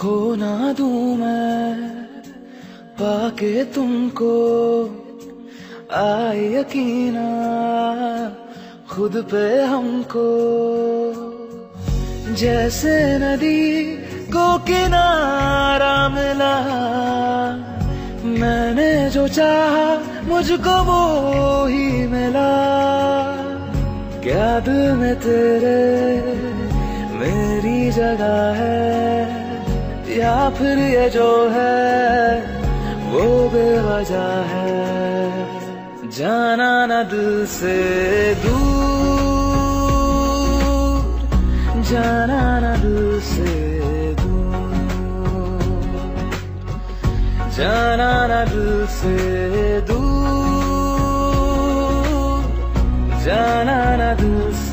खो ना दू मैं, पाके तुमको आए यकीना, खुद पे हमको। जैसे नदी को किनारा मिला, मैंने जो चाहा मुझको वो ही मिला। क्या दिल में तेरे मेरी जगह है? या फिर ये जो है, वो बेवजह है। जाना न दिल से दूर, जाना न दिल से जाना न दिल से दूर, जाना न दिल से